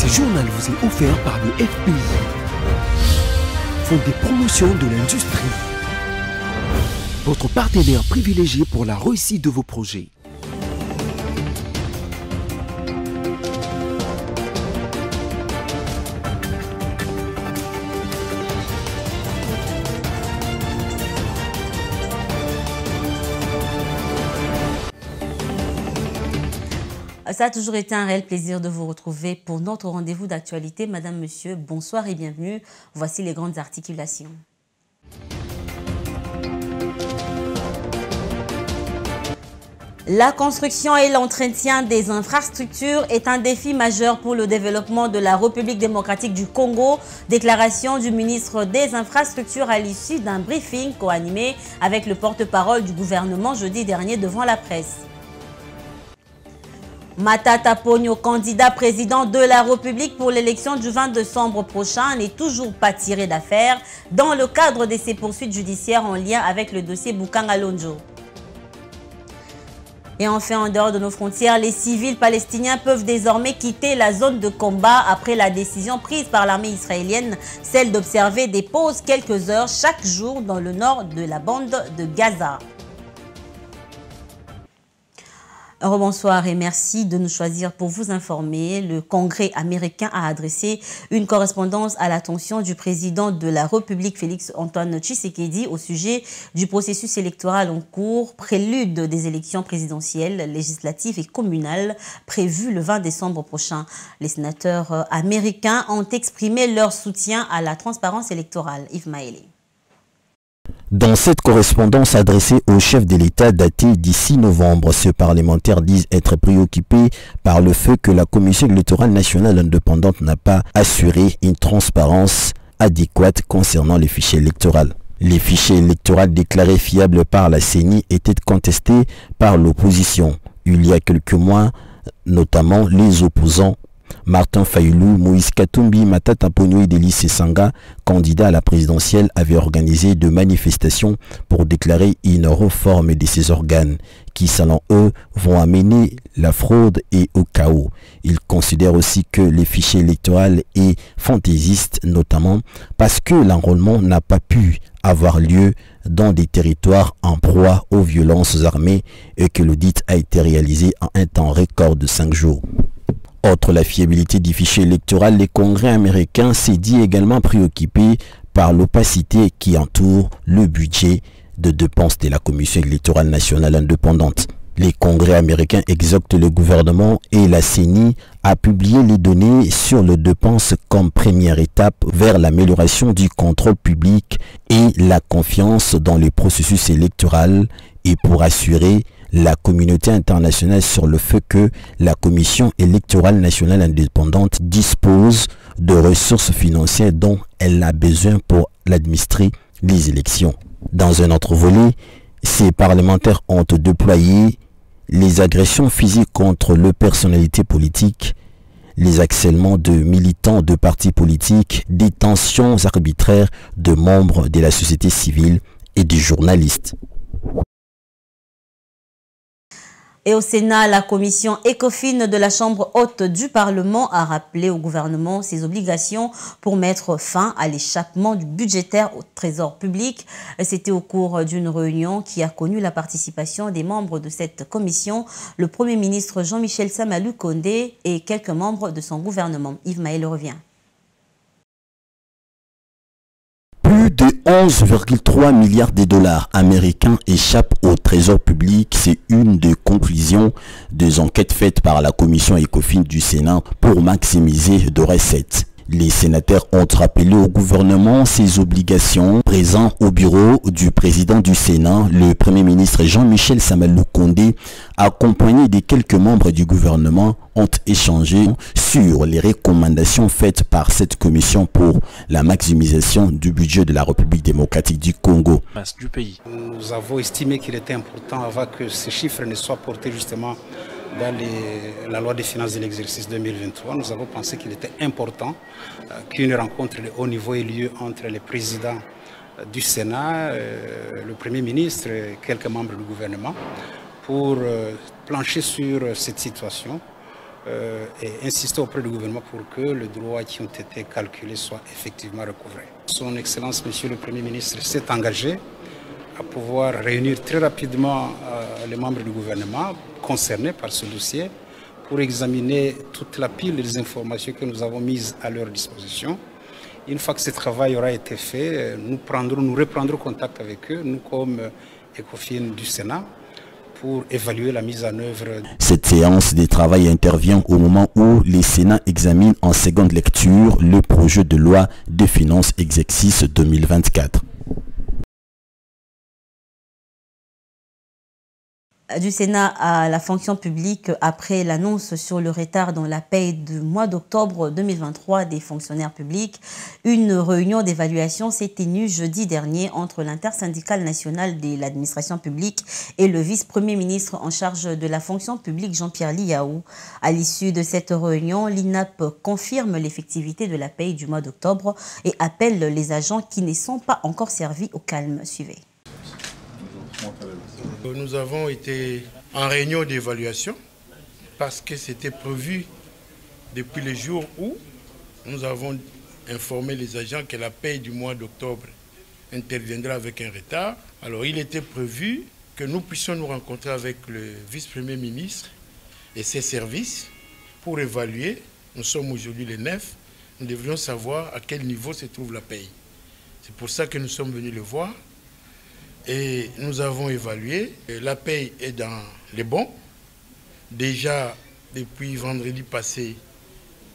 Ce journal vous est offert par le FPI, Fonds des promotions de l'industrie, votre partenaire privilégié pour la réussite de vos projets. Ça a toujours été un réel plaisir de vous retrouver pour notre rendez-vous d'actualité. Madame, Monsieur, bonsoir et bienvenue. Voici les grandes articulations. La construction et l'entretien des infrastructures est un défi majeur pour le développement de la République démocratique du Congo. Déclaration du ministre des Infrastructures à l'issue d'un briefing co-animé avec le porte-parole du gouvernement jeudi dernier devant la presse. Matata Pogno, candidat président de la République pour l'élection du 20 décembre prochain, n'est toujours pas tiré d'affaire dans le cadre de ses poursuites judiciaires en lien avec le dossier Bukanga Lonjo. Et enfin, en dehors de nos frontières, les civils palestiniens peuvent désormais quitter la zone de combat après la décision prise par l'armée israélienne, celle d'observer des pauses quelques heures chaque jour dans le nord de la bande de Gaza. Rebonsoir et merci de nous choisir pour vous informer. Le Congrès américain a adressé une correspondance à l'attention du président de la République, Félix Antoine Tshisekedi, au sujet du processus électoral en cours, prélude des élections présidentielles, législatives et communales prévues le 20 décembre prochain. Les sénateurs américains ont exprimé leur soutien à la transparence électorale. Yves Maëlé. Dans cette correspondance adressée au chef de l'État datée d'ici novembre, ce parlementaire disent être préoccupé par le fait que la Commission électorale nationale indépendante n'a pas assuré une transparence adéquate concernant les fichiers électoraux. Les fichiers électoraux déclarés fiables par la CENI étaient contestés par l'opposition. Il y a quelques mois, notamment les opposants Martin Fayoulou, Moïse Katumbi, Matata Pogno et Delis Sanga, candidats à la présidentielle, avaient organisé deux manifestations pour déclarer une réforme de ces organes qui, selon eux, vont amener la fraude et au chaos. Ils considèrent aussi que les fichiers électoraux est fantaisiste, notamment parce que l'enrôlement n'a pas pu avoir lieu dans des territoires en proie aux violences armées et que l'audit a été réalisé en un temps record de cinq jours. Outre la fiabilité du fichier électoral, les congrès américains s'est dit également préoccupés par l'opacité qui entoure le budget de dépenses de la Commission électorale nationale indépendante. Les congrès américains exhortent le gouvernement et la CENI à publier les données sur les dépenses comme première étape vers l'amélioration du contrôle public et la confiance dans le processus électoral et pour assurer la communauté internationale sur le fait que la Commission électorale nationale indépendante dispose de ressources financières dont elle a besoin pour administrer les élections. Dans un autre volet, ces parlementaires ont déployé les agressions physiques contre le personnalité politique, les accèlements de militants de partis politiques, détentions arbitraires de membres de la société civile et des journalistes. Et au Sénat, la commission ECOFIN de la Chambre haute du Parlement a rappelé au gouvernement ses obligations pour mettre fin à l'échappement du budgétaire au trésor public. C'était au cours d'une réunion qui a connu la participation des membres de cette commission, le Premier ministre Jean-Michel Samalou Condé et quelques membres de son gouvernement. Yves Maël revient. De 11,3 milliards de dollars américains échappent au trésor public. C'est une des conclusions des enquêtes faites par la commission ECOFIN du Sénat pour maximiser de recettes. Les sénateurs ont rappelé au gouvernement ses obligations. Présent au bureau du président du Sénat, le Premier ministre Jean-Michel Samalou Condé, accompagné de quelques membres du gouvernement, ont échangé sur les recommandations faites par cette commission pour la maximisation du budget de la République démocratique du Congo. Du pays. Nous avons estimé qu'il était important avant que ces chiffres ne soient portés justement dans la loi des finances de l'exercice 2023, nous avons pensé qu'il était important euh, qu'une rencontre de haut niveau ait lieu entre les présidents euh, du Sénat, euh, le Premier ministre et quelques membres du gouvernement pour plancher sur cette situation et insister auprès du gouvernement pour que les droits qui ont été calculés soient effectivement recouvrés. Son Excellence, Monsieur le Premier ministre, s'est engagé pouvoir réunir très rapidement euh, les membres du gouvernement concernés par ce dossier pour examiner toute la pile des informations que nous avons mises à leur disposition. Une fois que ce travail aura été fait, nous, prendrons, nous reprendrons contact avec eux, nous comme ECOFIN du Sénat, pour évaluer la mise en œuvre. Cette séance de travail intervient au moment où les Sénats examinent en seconde lecture le projet de loi de finances exercice 2024. Du Sénat à la fonction publique après l'annonce sur le retard dans la paye du mois d'octobre 2023 des fonctionnaires publics. Une réunion d'évaluation s'est tenue jeudi dernier entre l'intersyndicale nationale de l'administration publique et le vice-premier ministre en charge de la fonction publique Jean-Pierre Liaou. À l'issue de cette réunion, l'INAP confirme l'effectivité de la paye du mois d'octobre et appelle les agents qui ne sont pas encore servis au calme. Suivez. Nous avons été en réunion d'évaluation parce que c'était prévu depuis le jour où nous avons informé les agents que la paye du mois d'octobre interviendra avec un retard. Alors il était prévu que nous puissions nous rencontrer avec le vice-premier ministre et ses services pour évaluer. Nous sommes aujourd'hui les 9. Nous devrions savoir à quel niveau se trouve la paye. C'est pour ça que nous sommes venus le voir et nous avons évalué. La paye est dans les bons. Déjà, depuis vendredi passé,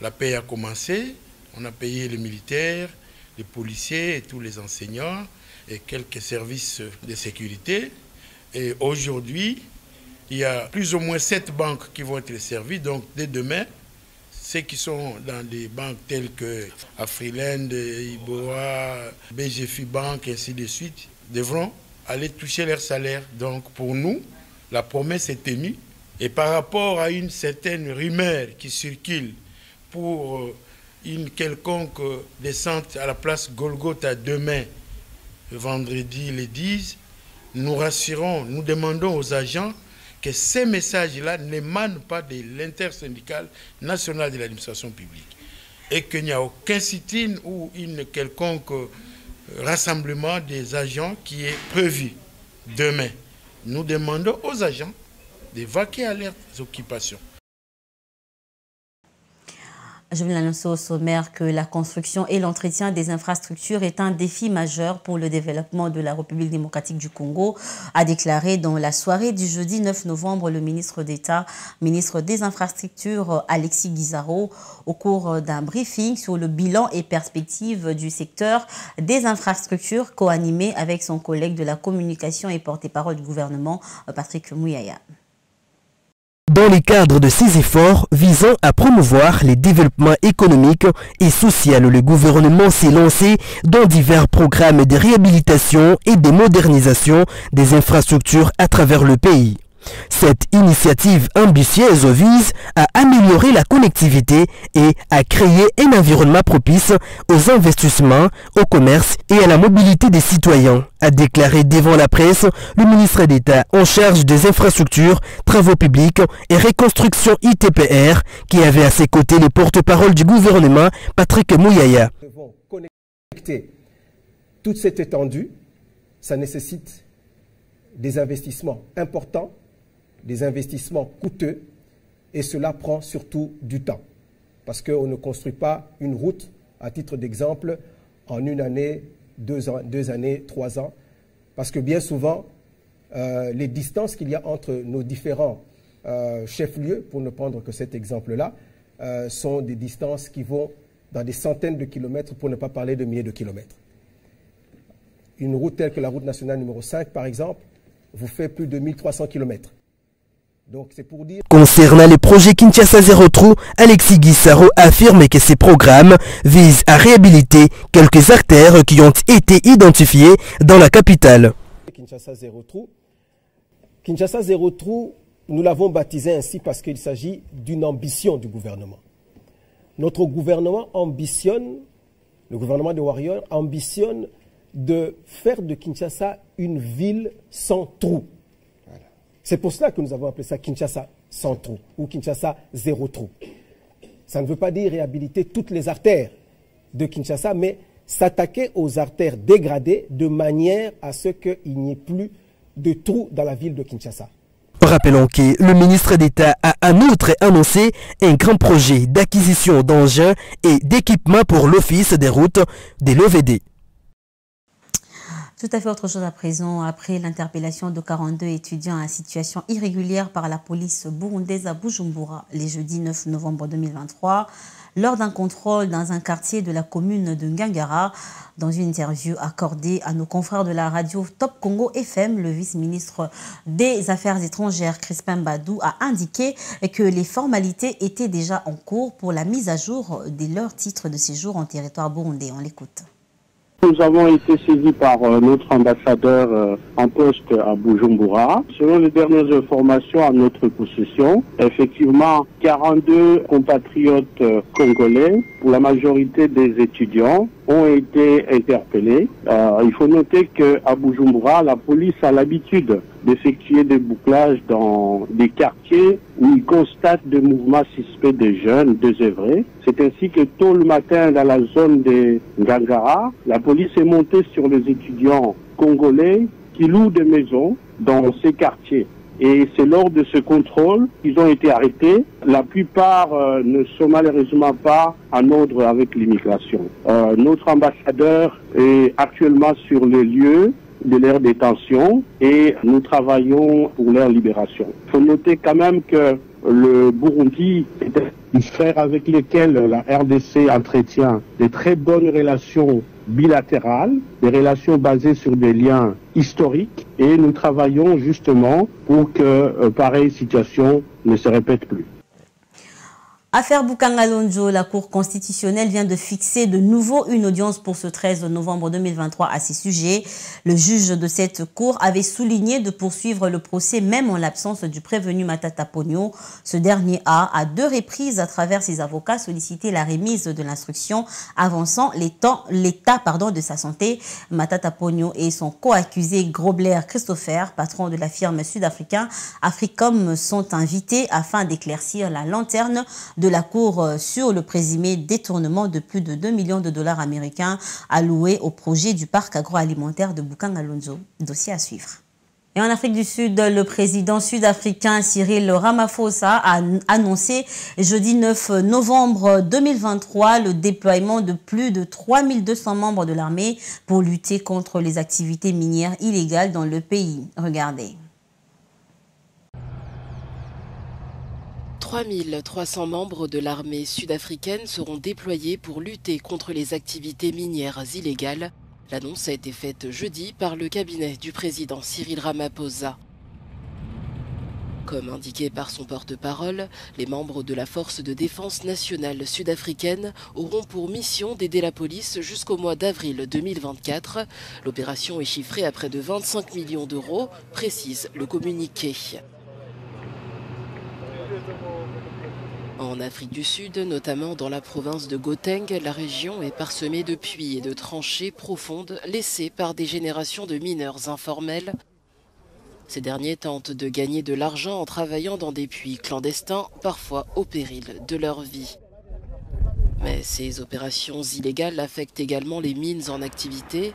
la paye a commencé. On a payé les militaires, les policiers tous les enseignants et quelques services de sécurité. Et aujourd'hui, il y a plus ou moins sept banques qui vont être servies. Donc, dès demain, ceux qui sont dans des banques telles que Afriland, Iboa, BGFI Bank, et ainsi de suite, devront aller toucher leur salaire. Donc pour nous, la promesse est tenue. Et par rapport à une certaine rumeur qui circule pour euh, une quelconque descente à la place Golgotha demain, vendredi les 10, nous rassurons, nous demandons aux agents que ces messages-là n'émanent pas de l'intersyndicale nationale de l'administration publique et qu'il n'y a aucun sit-in ou une quelconque rassemblement des agents qui est prévu demain. Nous demandons aux agents de vaquer à leurs occupations. Je vais l'annoncer au sommaire que la construction et l'entretien des infrastructures est un défi majeur pour le développement de la République démocratique du Congo, a déclaré dans la soirée du jeudi 9 novembre le ministre d'État, ministre des Infrastructures Alexis Guizaro, au cours d'un briefing sur le bilan et perspectives du secteur des infrastructures co-animé avec son collègue de la communication et porte-parole du gouvernement, Patrick Mouyaya dans le cadre de ces efforts visant à promouvoir les développements économiques et sociaux, le gouvernement s'est lancé dans divers programmes de réhabilitation et de modernisation des infrastructures à travers le pays. Cette initiative ambitieuse vise à améliorer la connectivité et à créer un environnement propice aux investissements, au commerce et à la mobilité des citoyens, a déclaré devant la presse le ministre d'État en charge des infrastructures, travaux publics et reconstruction ITPR qui avait à ses côtés le porte-parole du gouvernement, Patrick Mouyaya. Connecter toute cette étendue. Ça nécessite des investissements importants des investissements coûteux et cela prend surtout du temps. Parce qu'on ne construit pas une route, à titre d'exemple, en une année, deux, ans, deux, années, trois ans. Parce que bien souvent, euh, les distances qu'il y a entre nos différents euh, chefs-lieux, pour ne prendre que cet exemple-là, euh, sont des distances qui vont dans des centaines de kilomètres, pour ne pas parler de milliers de kilomètres. Une route telle que la route nationale numéro 5, par exemple, vous fait plus de 1300 kilomètres. Concernant les projets Kinshasa Zero Trou, Alexis Guissaro affirme que ces programmes visent à réhabiliter quelques artères qui ont été identifiées dans la capitale. Kinshasa Zero Trou, Kinshasa Zero Trou, nous l'avons baptisé ainsi parce qu'il s'agit d'une ambition du gouvernement. Notre gouvernement ambitionne, le gouvernement de Warrior ambitionne de faire de Kinshasa une ville sans trou. C'est pour cela que nous avons appelé ça Kinshasa sans trou ou Kinshasa zéro trou. Ça ne veut pas dire réhabiliter toutes les artères de Kinshasa, mais s'attaquer aux artères dégradées de manière à ce qu'il n'y ait plus de trous dans la ville de Kinshasa. Rappelons que le ministre d'État a en outre annoncé un grand projet d'acquisition d'engins et d'équipements pour l'Office des routes de l'OVD. Tout à fait autre chose à présent, après l'interpellation de 42 étudiants en situation irrégulière par la police burundaise à Bujumbura les jeudis 9 novembre 2023, lors d'un contrôle dans un quartier de la commune de Ngangara. Dans une interview accordée à nos confrères de la radio Top Congo FM, le vice-ministre des Affaires étrangères, Crispin Badou, a indiqué que les formalités étaient déjà en cours pour la mise à jour de leur titre de séjour en territoire burundais. On l'écoute. Nous avons été saisis par euh, notre ambassadeur euh, en poste à Bujumbura. Selon les dernières informations à notre possession, effectivement, 42 compatriotes euh, congolais, pour la majorité des étudiants, ont été interpellés. il faut noter qu'à Bujumbura, la police a l'habitude d'effectuer des bouclages dans des quartiers où ils constatent des mouvements suspects de jeunes désœuvrés. C'est ainsi que tôt le matin, dans la zone de Ngangara, la police est montée sur les étudiants congolais qui louent des maisons dans ces quartiers. Et c'est lors de ce contrôle qu'ils ont été arrêtés. La plupart euh, ne sont malheureusement pas en ordre avec l'immigration. Euh, notre ambassadeur est actuellement sur les lieux de leur détention et nous travaillons pour leur libération. Il faut noter quand même que le Burundi est un frère avec lequel la RDC entretient de très bonnes relations bilatérales, des relations basées sur des liens historiques et nous travaillons justement pour que euh, pareille situation ne se répète plus. Affaire Bukangalonjo, la Cour constitutionnelle vient de fixer de nouveau une audience pour ce 13 novembre 2023 à ces sujets. Le juge de cette Cour avait souligné de poursuivre le procès même en l'absence du prévenu Matata Pogno. Ce dernier a, à deux reprises, à travers ses avocats, sollicité la remise de l'instruction avançant l'état de sa santé. Matata Pogno et son co-accusé Grobler Christopher, patron de la firme sud-africaine Africom, sont invités afin d'éclaircir la lanterne de la Cour euh, sur le présumé détournement de plus de 2 millions de dollars américains alloués au projet du parc agroalimentaire de Bukang Alonso. Dossier à suivre. Et en Afrique du Sud, le président sud-africain Cyril Ramaphosa a annoncé jeudi 9 novembre 2023 le déploiement de plus de 3200 membres de l'armée pour lutter contre les activités minières illégales dans le pays. Regardez. 3300 membres de l'armée sud-africaine seront déployés pour lutter contre les activités minières illégales. L'annonce a été faite jeudi par le cabinet du président Cyril Ramaphosa. Comme indiqué par son porte-parole, les membres de la Force de défense nationale sud-africaine auront pour mission d'aider la police jusqu'au mois d'avril 2024. L'opération est chiffrée à près de 25 millions d'euros, précise le communiqué. En Afrique du Sud, notamment dans la province de Gauteng, la région est parsemée de puits et de tranchées profondes laissées par des générations de mineurs informels. Ces derniers tentent de gagner de l'argent en travaillant dans des puits clandestins, parfois au péril de leur vie. Mais ces opérations illégales affectent également les mines en activité.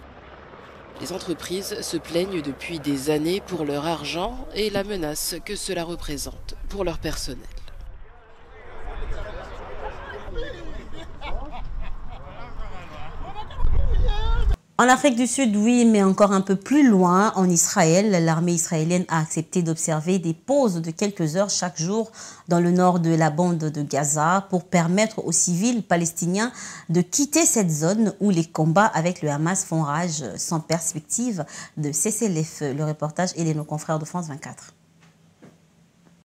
Les entreprises se plaignent depuis des années pour leur argent et la menace que cela représente pour leur personnel. En Afrique du Sud, oui, mais encore un peu plus loin, en Israël, l'armée israélienne a accepté d'observer des pauses de quelques heures chaque jour dans le nord de la bande de Gaza pour permettre aux civils palestiniens de quitter cette zone où les combats avec le Hamas font rage sans perspective de cesser les feux. Le reportage est de nos confrères de France 24.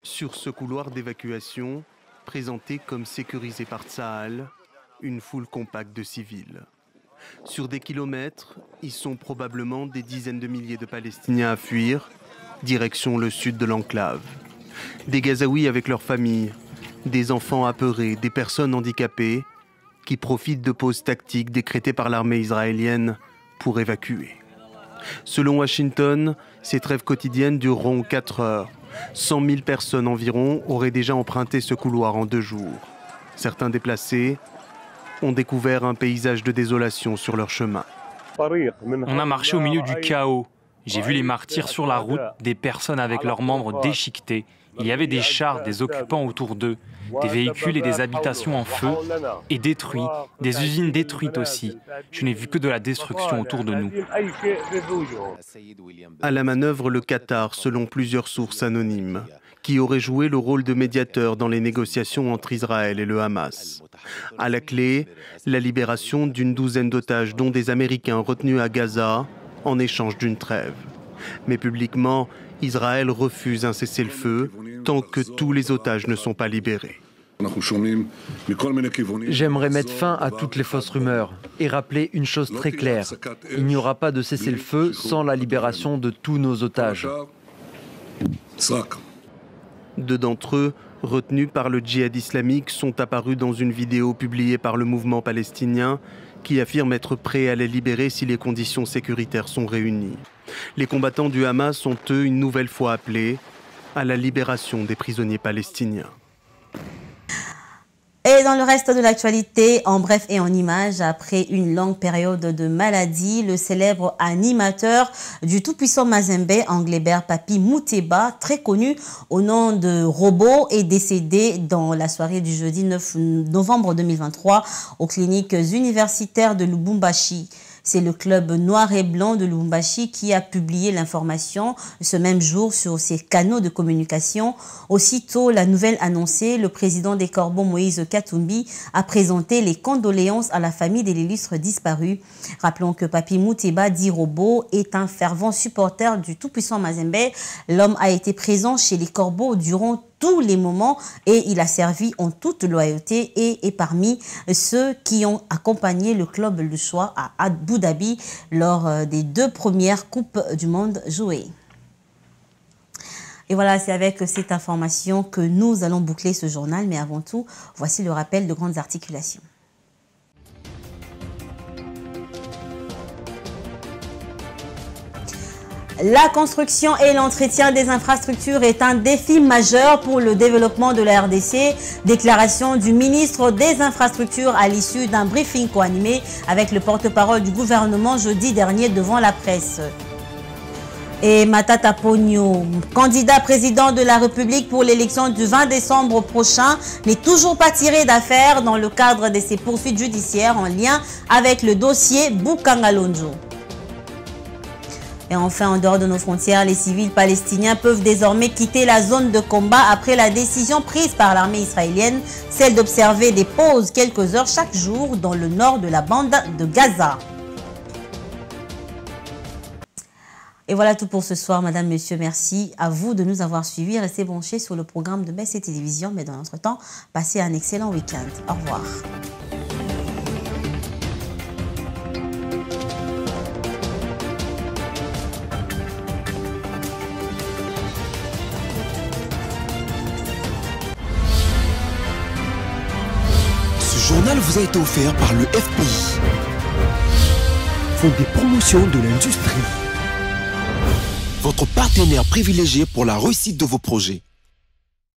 Sur ce couloir d'évacuation, présenté comme sécurisé par Tsahal, une foule compacte de civils. Sur des kilomètres, ils sont probablement des dizaines de milliers de Palestiniens à fuir, direction le sud de l'enclave. Des Gazaouis avec leurs familles, des enfants apeurés, des personnes handicapées qui profitent de pauses tactiques décrétées par l'armée israélienne pour évacuer. Selon Washington, ces trêves quotidiennes dureront 4 heures, 100 000 personnes environ auraient déjà emprunté ce couloir en deux jours. Certains déplacés ont découvert un paysage de désolation sur leur chemin. On a marché au milieu du chaos. J'ai vu les martyrs sur la route, des personnes avec leurs membres déchiquetés. Il y avait des chars, des occupants autour d'eux, des véhicules et des habitations en feu et détruits, des usines détruites aussi. Je n'ai vu que de la destruction autour de nous. À la manœuvre, le Qatar, selon plusieurs sources anonymes, qui aurait joué le rôle de médiateur dans les négociations entre Israël et le Hamas. À la clé, la libération d'une douzaine d'otages, dont des Américains retenus à Gaza, en échange d'une trêve. Mais publiquement, Israël refuse un cessez-le-feu tant que tous les otages ne sont pas libérés. J'aimerais mettre fin à toutes les fausses rumeurs et rappeler une chose très claire. Il n'y aura pas de cessez-le-feu sans la libération de tous nos otages. Deux d'entre eux, retenus par le djihad islamique, sont apparus dans une vidéo publiée par le mouvement palestinien qui affirme être prêt à les libérer si les conditions sécuritaires sont réunies. Les combattants du Hamas sont eux une nouvelle fois appelés à la libération des prisonniers palestiniens. Et dans le reste de l'actualité, en bref et en images, après une longue période de maladie, le célèbre animateur du tout-puissant Mazembe, Anglébert Papi Mouteba, très connu au nom de Robot, est décédé dans la soirée du jeudi 9 novembre 2023 aux cliniques universitaires de Lubumbashi. C'est le club noir et blanc de Lumbashi qui a publié l'information ce même jour sur ses canaux de communication. Aussitôt la nouvelle annoncée, le président des Corbeaux, Moïse Katumbi, a présenté les condoléances à la famille de l'illustre disparu. Rappelons que Papi Mouteba Dirobo est un fervent supporter du tout-puissant Mazembe. L'homme a été présent chez les Corbeaux durant tous les moments et il a servi en toute loyauté et est parmi ceux qui ont accompagné le club Le Choix à Abu Dhabi lors euh, des deux premières Coupes du Monde jouées. Et voilà, c'est avec cette information que nous allons boucler ce journal. Mais avant tout, voici le rappel de grandes articulations. La construction et l'entretien des infrastructures est un défi majeur pour le développement de la RDC. Déclaration du ministre des Infrastructures à l'issue d'un briefing co-animé avec le porte-parole du gouvernement jeudi dernier devant la presse. Et Matata Pogno, candidat président de la République pour l'élection du 20 décembre prochain, n'est toujours pas tiré d'affaire dans le cadre de ses poursuites judiciaires en lien avec le dossier Bukangalonjo. Et enfin, en dehors de nos frontières, les civils palestiniens peuvent désormais quitter la zone de combat après la décision prise par l'armée israélienne, celle d'observer des pauses quelques heures chaque jour dans le nord de la bande de Gaza. Et voilà tout pour ce soir, Madame, Monsieur. Merci à vous de nous avoir suivis. Restez branchés sur le programme de Besse et Télévision. Mais dans notre temps, passez un excellent week-end. Au revoir. Été offert par le FPI. Fonds des promotions de l'industrie. Votre partenaire privilégié pour la réussite de vos projets.